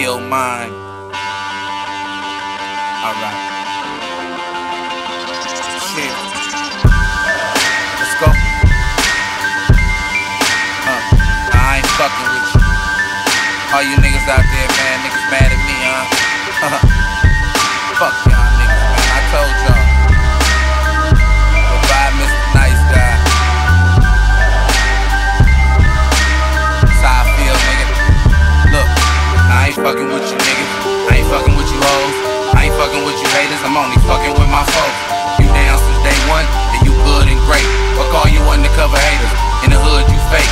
ill mind. Alright. Shit. Let's go. Huh. I ain't fucking with you. All you niggas out there, man, niggas mad at me, huh? Fuck y'all niggas, man. I told y'all. fucking with you nigga. I ain't fucking with you hoes. I ain't fucking with you haters. I'm only fucking with my folks. You down since day one, and you good and great. Fuck all you undercover haters. In the hood, you fake.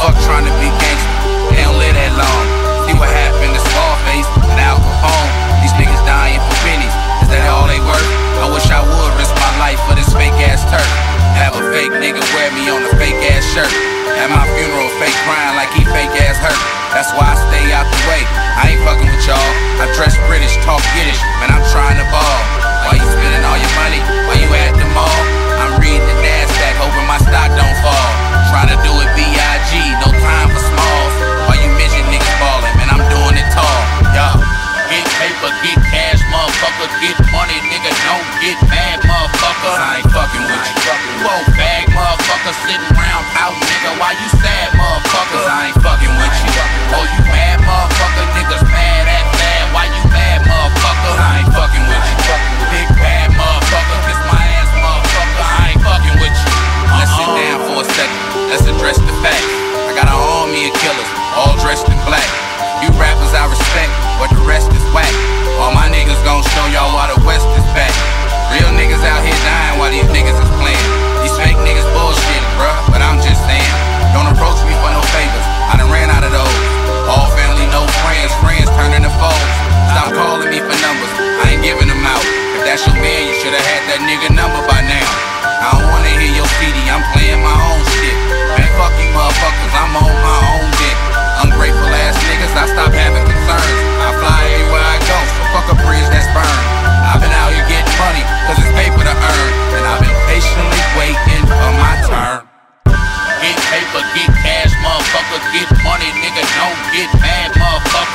Fuck trying to be gangster. They don't live that long. See what happened to Scarface and Al Capone. These niggas dying for pennies. Is that all they worth? I wish I would risk my life for this fake ass turf. Have a fake nigga wear me on a fake ass shirt. At my funeral, fake crying like he fake ass hurt. That's why I Dress British, talk Yiddish, man, I'm trying to ball. Why you spending all your money? Why you at the mall? I'm reading the NASDAQ, hoping my stock don't fall. Try to do it B.I.G., no time for smalls. Why you mention niggas ballin', man, I'm doing it tall. Y'all, get paper, get cash, motherfucker, get money, nigga, don't get mad, motherfucker. I ain't fucking with you. You old bag, motherfucker, sitting around out, nigga, why you sad, motherfucker?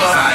Bye.